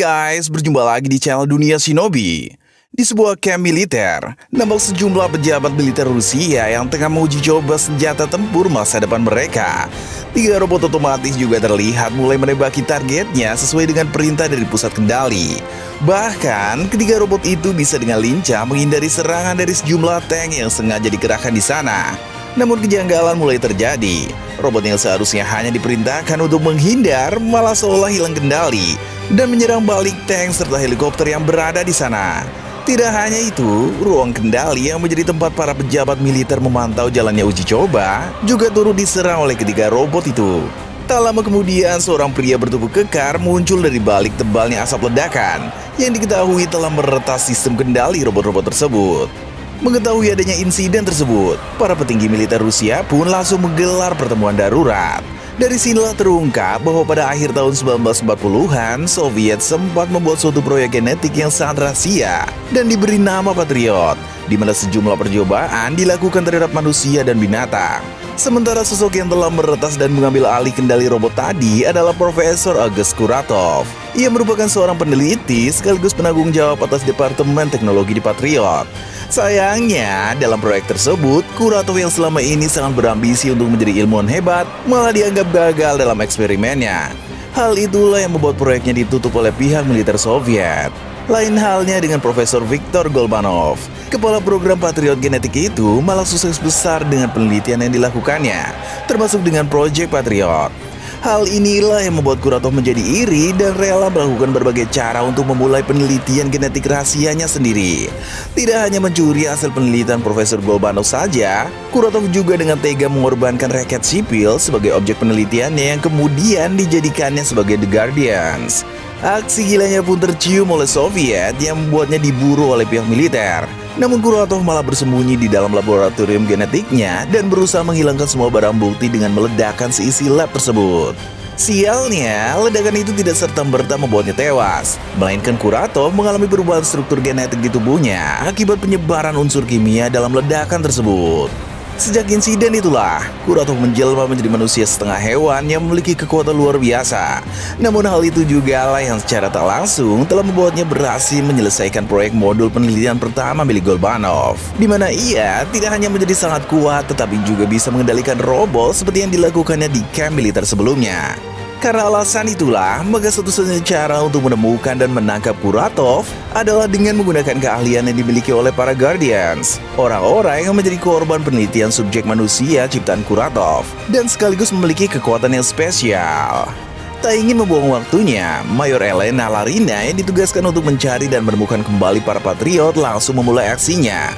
Guys, berjumpa lagi di channel Dunia Shinobi. Di sebuah camp militer, nampak sejumlah pejabat militer Rusia yang tengah menguji coba senjata tempur masa depan mereka. Tiga robot otomatis juga terlihat mulai menembaki targetnya sesuai dengan perintah dari pusat kendali. Bahkan, ketiga robot itu bisa dengan lincah menghindari serangan dari sejumlah tank yang sengaja dikerahkan di sana. Namun kejanggalan mulai terjadi. Robot yang seharusnya hanya diperintahkan untuk menghindar malah seolah hilang kendali dan menyerang balik tank serta helikopter yang berada di sana. Tidak hanya itu, ruang kendali yang menjadi tempat para pejabat militer memantau jalannya uji coba juga turut diserang oleh ketiga robot itu. Tak lama kemudian, seorang pria bertubuh kekar muncul dari balik tebalnya asap ledakan yang diketahui telah meretas sistem kendali robot-robot tersebut. Mengetahui adanya insiden tersebut, para petinggi militer Rusia pun langsung menggelar pertemuan darurat. Dari sinilah terungkap bahwa pada akhir tahun 1940-an, Soviet sempat membuat suatu proyek genetik yang sangat rahasia dan diberi nama Patriot, di mana sejumlah percobaan dilakukan terhadap manusia dan binatang. Sementara sosok yang telah meretas dan mengambil alih kendali robot tadi adalah Profesor August Kuratov. Ia merupakan seorang peneliti sekaligus penanggung jawab atas Departemen Teknologi di Patriot. Sayangnya, dalam proyek tersebut, Kuratov yang selama ini sangat berambisi untuk menjadi ilmuwan hebat, malah dianggap gagal dalam eksperimennya. Hal itulah yang membuat proyeknya ditutup oleh pihak militer Soviet. Lain halnya dengan Profesor Viktor Golbanov. Kepala program Patriot Genetik itu malah sukses besar dengan penelitian yang dilakukannya, termasuk dengan Project Patriot. Hal inilah yang membuat Kuratov menjadi iri dan rela melakukan berbagai cara untuk memulai penelitian genetik rahasianya sendiri. Tidak hanya mencuri hasil penelitian Profesor Golbanov saja, Kuratov juga dengan tega mengorbankan rakyat sipil sebagai objek penelitiannya yang kemudian dijadikannya sebagai The Guardians. Aksi gilanya pun tercium oleh Soviet yang membuatnya diburu oleh pihak militer. Namun Kuratov malah bersembunyi di dalam laboratorium genetiknya dan berusaha menghilangkan semua barang bukti dengan meledakkan seisi lab tersebut. Sialnya, ledakan itu tidak serta-merta membuatnya tewas, melainkan Kuratov mengalami perubahan struktur genetik di tubuhnya akibat penyebaran unsur kimia dalam ledakan tersebut. Sejak insiden itulah, Kuratov menjelma menjadi manusia setengah hewan yang memiliki kekuatan luar biasa. Namun hal itu juga lah yang secara tak langsung telah membuatnya berhasil menyelesaikan proyek modul penelitian pertama milik Golbanov. Di mana ia tidak hanya menjadi sangat kuat, tetapi juga bisa mengendalikan robot seperti yang dilakukannya di camp militer sebelumnya. Karena alasan itulah, maka satu-satunya cara untuk menemukan dan menangkap Kuratov adalah dengan menggunakan keahlian yang dimiliki oleh para Guardians, orang-orang yang menjadi korban penelitian subjek manusia ciptaan Kuratov, dan sekaligus memiliki kekuatan yang spesial. Tak ingin membuang waktunya, Mayor Elena Larina yang ditugaskan untuk mencari dan menemukan kembali para Patriot langsung memulai aksinya.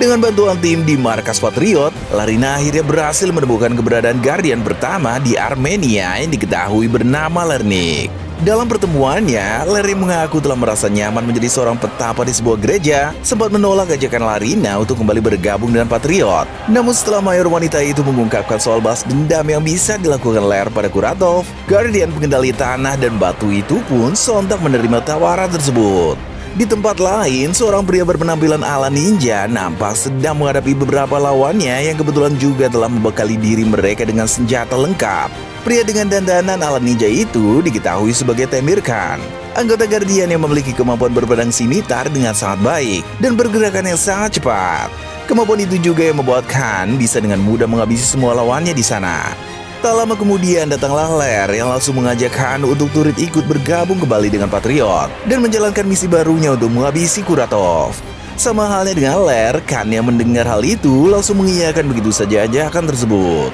Dengan bantuan tim di markas Patriot, Larina akhirnya berhasil menemukan keberadaan Guardian pertama di Armenia yang diketahui bernama Lernik. Dalam pertemuannya, Larry mengaku telah merasa nyaman menjadi seorang petapa di sebuah gereja, sempat menolak ajakan Larina untuk kembali bergabung dengan Patriot. Namun setelah mayor wanita itu mengungkapkan soal balas dendam yang bisa dilakukan Ler pada Kuratov, Guardian pengendali tanah dan batu itu pun sontak menerima tawaran tersebut. Di tempat lain, seorang pria berpenampilan ala ninja nampak sedang menghadapi beberapa lawannya yang kebetulan juga telah membekali diri mereka dengan senjata lengkap. Pria dengan dandanan ala ninja itu diketahui sebagai Temir Khan, anggota Guardian yang memiliki kemampuan berpedang simitar dengan sangat baik dan pergerakan yang sangat cepat. Kemampuan itu juga yang membuat Khan bisa dengan mudah menghabisi semua lawannya di sana. Tak lama kemudian datanglah Ler yang langsung mengajak Han untuk turut ikut bergabung kembali dengan Patriot dan menjalankan misi barunya untuk menghabisi Kuratov. Sama halnya dengan Ler, Khan yang mendengar hal itu langsung mengiyakan begitu saja ajakan tersebut.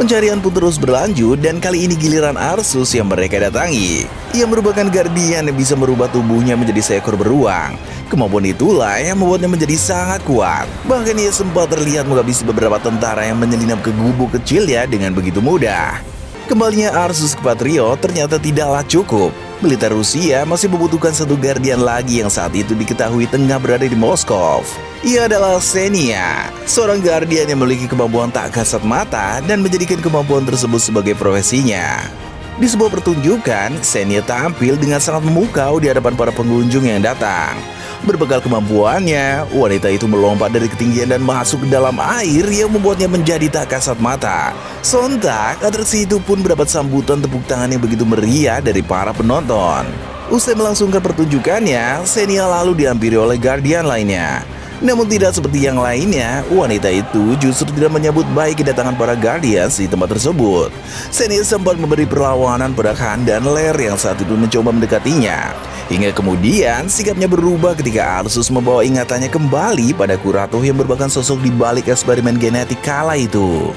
Pencarian pun terus berlanjut dan kali ini giliran Arsus yang mereka datangi. Ia merupakan guardian yang bisa merubah tubuhnya menjadi seekor beruang. Kemampuan itulah yang membuatnya menjadi sangat kuat. Bahkan ia sempat terlihat menghabisi beberapa tentara yang menyelinap ke gubuk kecilnya dengan begitu mudah. Kembalinya Arsus ke Patriot ternyata tidaklah cukup. Militer Rusia masih membutuhkan satu guardian lagi yang saat itu diketahui tengah berada di Moskow. Ia adalah Senia, seorang guardian yang memiliki kemampuan tak kasat mata dan menjadikan kemampuan tersebut sebagai profesinya. Di sebuah pertunjukan, Senia tampil dengan sangat memukau di hadapan para pengunjung yang datang. Berbekal kemampuannya, wanita itu melompat dari ketinggian dan masuk ke dalam air yang membuatnya menjadi tak kasat mata. Sontak, atraksi itu pun mendapat sambutan tepuk tangan yang begitu meriah dari para penonton. Usai melangsungkan pertunjukannya, Senia lalu dihampiri oleh Guardian lainnya. Namun tidak seperti yang lainnya, wanita itu justru tidak menyambut baik kedatangan para Guardians di tempat tersebut. Senia sempat memberi perlawanan pada Han dan Ler yang saat itu mencoba mendekatinya. Hingga kemudian sikapnya berubah ketika Arsus membawa ingatannya kembali pada Kurato yang merupakan sosok di balik eksperimen genetik kala itu.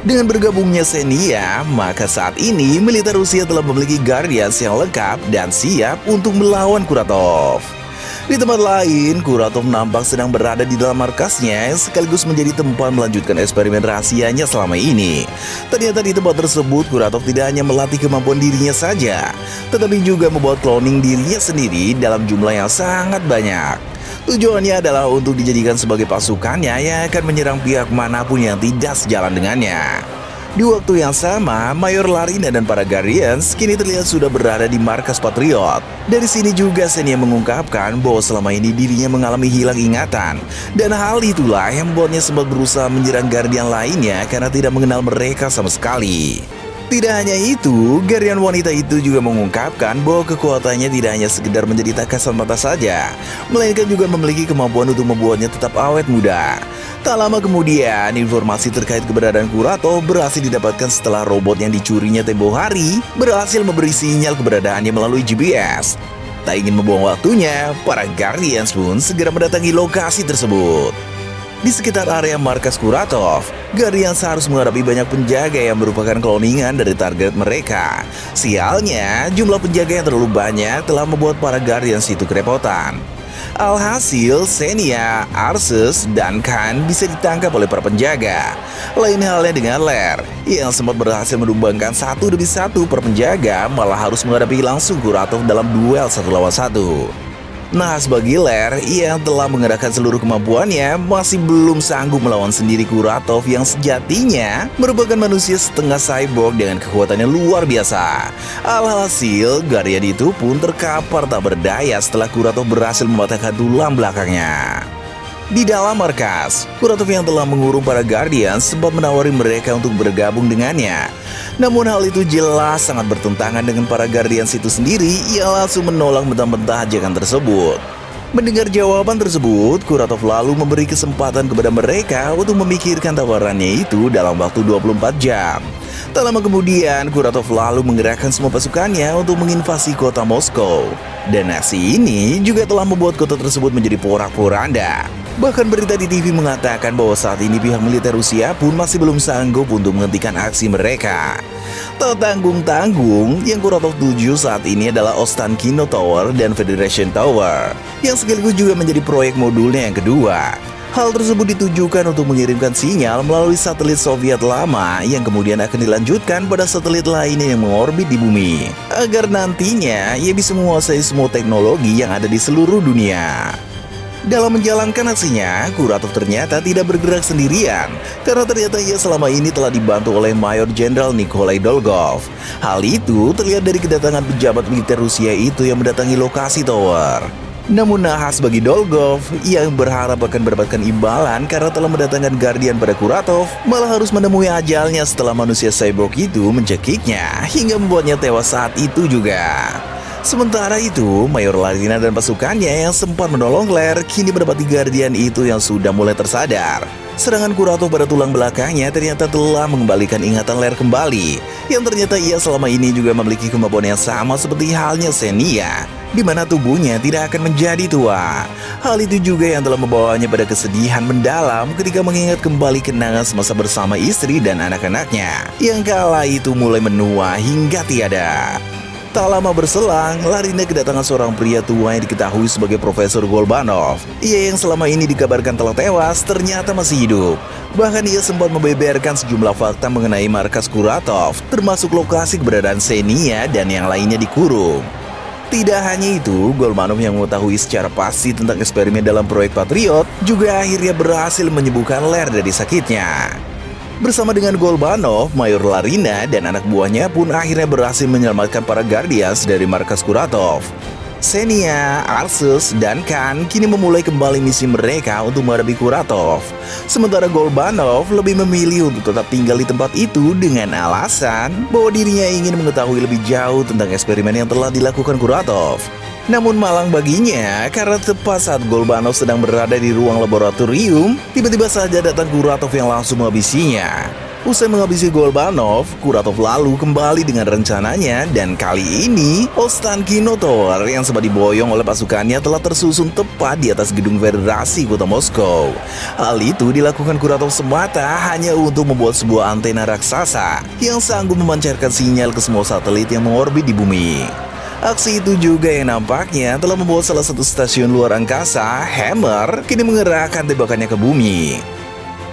Dengan bergabungnya Senia, maka saat ini militer Rusia telah memiliki Guardians yang lengkap dan siap untuk melawan Kuratov. Di tempat lain, Kuratov nampak sedang berada di dalam markasnya sekaligus menjadi tempat melanjutkan eksperimen rahasianya selama ini. Ternyata di tempat tersebut, Kuratov tidak hanya melatih kemampuan dirinya saja, tetapi juga membuat cloning dirinya sendiri dalam jumlah yang sangat banyak. Tujuannya adalah untuk dijadikan sebagai pasukannya yang akan menyerang pihak mana pun yang tidak sejalan dengannya. Di waktu yang sama, Mayor Larina dan para Guardians kini terlihat sudah berada di markas Patriot. Dari sini juga Senia mengungkapkan bahwa selama ini dirinya mengalami hilang ingatan. Dan hal itulah yang membuatnya sempat berusaha menyerang Guardian lainnya karena tidak mengenal mereka sama sekali. Tidak hanya itu, Guardian wanita itu juga mengungkapkan bahwa kekuatannya tidak hanya sekedar menjadi tak kasat mata saja, melainkan juga memiliki kemampuan untuk membuatnya tetap awet muda. Tak lama kemudian, informasi terkait keberadaan Kurato berhasil didapatkan setelah robot yang dicurinya tempo hari berhasil memberi sinyal keberadaannya melalui GPS. Tak ingin membuang waktunya, para Guardians pun segera mendatangi lokasi tersebut. Di sekitar area markas Kuratov, Guardians harus menghadapi banyak penjaga yang merupakan kloningan dari target mereka. Sialnya, jumlah penjaga yang terlalu banyak telah membuat para Guardians itu kerepotan. Alhasil, Senia, Arsus, dan Khan bisa ditangkap oleh para penjaga. Lain halnya dengan Ler, yang sempat berhasil menumbangkan satu demi satu per penjaga malah harus menghadapi langsung Kuratov dalam duel satu lawan satu. Nah, sebagai Ler yang telah mengerahkan seluruh kemampuannya masih belum sanggup melawan sendiri Kuratov yang sejatinya merupakan manusia setengah cyborg dengan kekuatan yang luar biasa. Alhasil, Guardian itu pun terkapar tak berdaya setelah Kuratov berhasil mematahkan tulang belakangnya. Di dalam markas, Kuratov yang telah mengurung para Guardians sempat menawari mereka untuk bergabung dengannya. Namun hal itu jelas sangat bertentangan dengan para Guardians itu sendiri yang langsung menolak mentah-mentah ajakan tersebut. Mendengar jawaban tersebut, Kuratov lalu memberi kesempatan kepada mereka untuk memikirkan tawarannya itu dalam waktu 24 jam. Tak lama kemudian, Kuratov lalu mengerahkan semua pasukannya untuk menginvasi kota Moskow. Dan aksi ini juga telah membuat kota tersebut menjadi porak-poranda. Bahkan berita di TV mengatakan bahwa saat ini pihak militer Rusia pun masih belum sanggup untuk menghentikan aksi mereka. Tak tanggung-tanggung, yang Kuratov tuju saat ini adalah Ostankino Tower dan Federation Tower, yang sekaligus juga menjadi proyek modulnya yang kedua. Hal tersebut ditujukan untuk mengirimkan sinyal melalui satelit Soviet lama yang kemudian akan dilanjutkan pada satelit lainnya yang mengorbit di bumi, agar nantinya ia bisa menguasai semua teknologi yang ada di seluruh dunia. Dalam menjalankan aksinya, Kuratov ternyata tidak bergerak sendirian karena ternyata ia selama ini telah dibantu oleh Mayor Jenderal Nikolai Dolgov. Hal itu terlihat dari kedatangan pejabat militer Rusia itu yang mendatangi lokasi tower. Namun nahas bagi Dolgov yang berharap akan mendapatkan imbalan karena telah mendatangkan Guardian pada Kuratov malah harus menemui ajalnya setelah manusia cyborg itu mencekiknya hingga membuatnya tewas saat itu juga. Sementara itu, Mayor Larina dan pasukannya yang sempat menolong Claire kini mendapati Guardian itu yang sudah mulai tersadar. Serangan Kurato pada tulang belakangnya ternyata telah mengembalikan ingatan Ler kembali, yang ternyata ia selama ini juga memiliki kemampuan yang sama seperti halnya Senia, di mana tubuhnya tidak akan menjadi tua. Hal itu juga yang telah membawanya pada kesedihan mendalam ketika mengingat kembali kenangan semasa bersama istri dan anak-anaknya, yang kala itu mulai menua hingga tiada. Tak lama berselang, Larina kedatangan seorang pria tua yang diketahui sebagai Profesor Golbanov. Ia yang selama ini dikabarkan telah tewas, ternyata masih hidup. Bahkan ia sempat membeberkan sejumlah fakta mengenai markas Kuratov, termasuk lokasi keberadaan Senia dan yang lainnya dikurung. Tidak hanya itu, Golmanov yang mengetahui secara pasti tentang eksperimen dalam proyek Patriot juga akhirnya berhasil menyembuhkan Ler dari sakitnya. Bersama dengan Golbanov, Mayor Larina dan anak buahnya pun akhirnya berhasil menyelamatkan para Guardians dari markas Kuratov. Senia, Arsus, dan Khan kini memulai kembali misi mereka untuk menghadapi Kuratov. Sementara Golbanov lebih memilih untuk tetap tinggal di tempat itu dengan alasan bahwa dirinya ingin mengetahui lebih jauh tentang eksperimen yang telah dilakukan Kuratov. Namun malang baginya, karena tepat saat Golbanov sedang berada di ruang laboratorium, tiba-tiba saja datang Kuratov yang langsung menghabisinya. Usai menghabisi Golbanov, Kuratov lalu kembali dengan rencananya dan kali ini Ostankino Tower yang sempat diboyong oleh pasukannya telah tersusun tepat di atas gedung federasi kota Moskow. Hal itu dilakukan Kuratov semata hanya untuk membuat sebuah antena raksasa yang sanggup memancarkan sinyal ke semua satelit yang mengorbit di bumi. Aksi itu juga yang nampaknya telah membuat salah satu stasiun luar angkasa, Hammer, kini mengerahkan tembakannya ke bumi.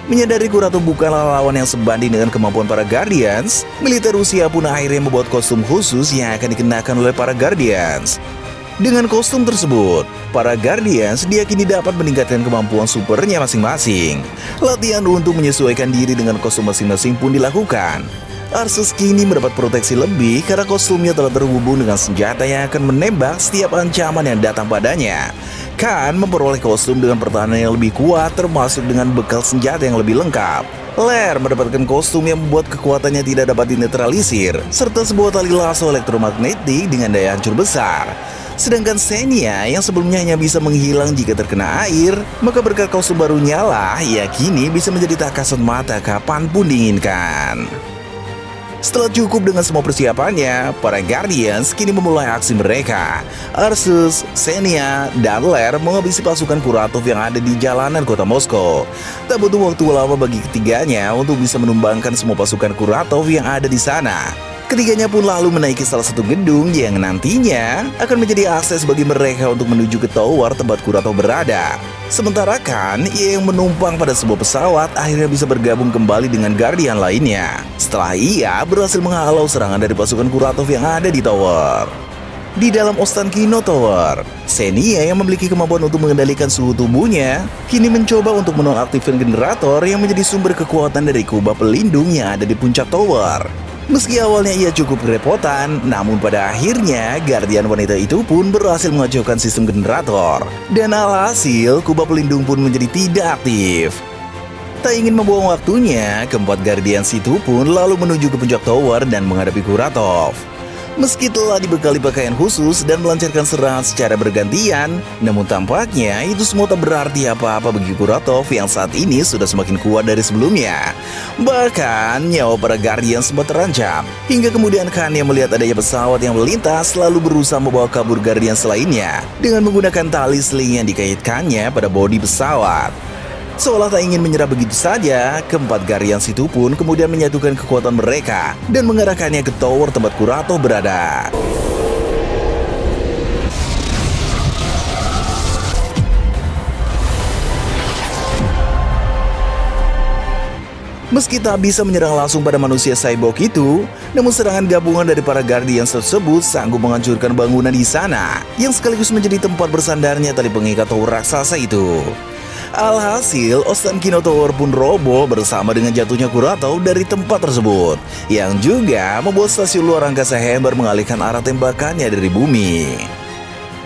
Menyadari Kuratov bukanlah lawan yang sebanding dengan kemampuan para Guardians, militer Rusia pun akhirnya membuat kostum khusus yang akan dikenakan oleh para Guardians. Dengan kostum tersebut, para Guardians diakini dapat meningkatkan kemampuan supernya masing-masing. Latihan untuk menyesuaikan diri dengan kostum masing-masing pun dilakukan. Arsus kini mendapat proteksi lebih karena kostumnya telah terhubung dengan senjata yang akan menembak setiap ancaman yang datang padanya. Khan memperoleh kostum dengan pertahanan yang lebih kuat termasuk dengan bekal senjata yang lebih lengkap. Lair mendapatkan kostum yang membuat kekuatannya tidak dapat dinetralisir, serta sebuah tali lasso elektromagnetik dengan daya hancur besar. Sedangkan Senia yang sebelumnya hanya bisa menghilang jika terkena air, maka berkat kostum barunya lah ia kini bisa menjadi tak kasat mata kapan pun diinginkan. Setelah cukup dengan semua persiapannya, para Guardians kini memulai aksi mereka. Arsus, Senia, dan Ler menghabisi pasukan Kuratov yang ada di jalanan kota Moskow. Tak butuh waktu lama bagi ketiganya untuk bisa menumbangkan semua pasukan Kuratov yang ada di sana. Ketiganya pun lalu menaiki salah satu gedung yang nantinya akan menjadi akses bagi mereka untuk menuju ke tower tempat Kuratov berada. Sementara kan, ia yang menumpang pada sebuah pesawat akhirnya bisa bergabung kembali dengan Guardian lainnya. Setelah ia berhasil menghalau serangan dari pasukan Kuratov yang ada di tower. Di dalam Ostankino Tower, Senia yang memiliki kemampuan untuk mengendalikan suhu tubuhnya, kini mencoba untuk menonaktifkan generator yang menjadi sumber kekuatan dari kubah pelindung yang ada di puncak tower. Meski awalnya ia cukup kerepotan, namun pada akhirnya Guardian wanita itu pun berhasil mengacaukan sistem generator. Dan alhasil, kubah pelindung pun menjadi tidak aktif. Tak ingin membuang waktunya, keempat Guardians itu pun lalu menuju ke puncak tower dan menghadapi Kuratov. Meski telah dibekali pakaian khusus dan melancarkan serangan secara bergantian, namun tampaknya itu semua tak berarti apa-apa bagi Kuratov yang saat ini sudah semakin kuat dari sebelumnya. Bahkan, nyawa para Guardian sempat terancam, hingga kemudian Khan yang melihat adanya pesawat yang melintas lalu berusaha membawa kabur Guardian lainnya dengan menggunakan tali seling yang dikaitkannya pada bodi pesawat. Seolah tak ingin menyerah begitu saja, keempat Guardians itu pun kemudian menyatukan kekuatan mereka dan mengarahkannya ke tower tempat Kurato berada. Meski tak bisa menyerang langsung pada manusia cyborg itu, namun serangan gabungan dari para Guardians tersebut sanggup menghancurkan bangunan di sana, yang sekaligus menjadi tempat bersandarnya tali pengikat tower raksasa itu. Alhasil, Ostankino Tower pun roboh bersama dengan jatuhnya Kuratov dari tempat tersebut, yang juga membuat stasiun luar angkasa Hammer mengalihkan arah tembakannya dari bumi.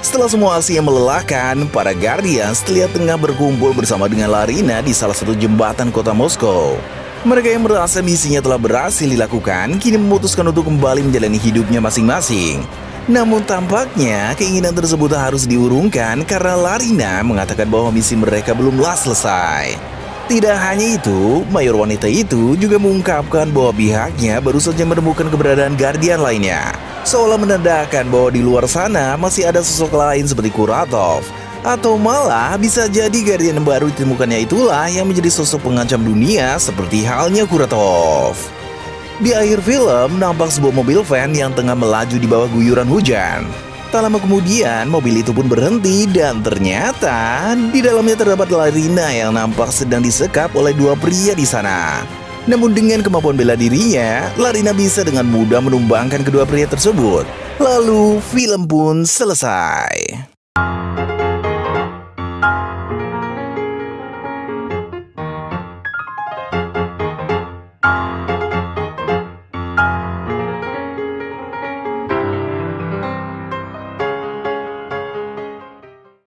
Setelah semua aksi yang melelahkan, para Guardians terlihat tengah berkumpul bersama dengan Larina di salah satu jembatan kota Moskow. Mereka yang merasa misinya telah berhasil dilakukan, kini memutuskan untuk kembali menjalani hidupnya masing-masing. Namun tampaknya keinginan tersebut harus diurungkan karena Larina mengatakan bahwa misi mereka belumlah selesai. Tidak hanya itu, mayor wanita itu juga mengungkapkan bahwa pihaknya baru saja menemukan keberadaan Guardian lainnya. Seolah menandakan bahwa di luar sana masih ada sosok lain seperti Kuratov. Atau malah bisa jadi Guardian baru ditemukannya itulah yang menjadi sosok pengancam dunia seperti halnya Kuratov. Di akhir film, nampak sebuah mobil van yang tengah melaju di bawah guyuran hujan. Tak lama kemudian, mobil itu pun berhenti dan ternyata di dalamnya terdapat Larina yang nampak sedang disekap oleh dua pria di sana. Namun dengan kemampuan bela dirinya, Larina bisa dengan mudah menumbangkan kedua pria tersebut. Lalu, film pun selesai.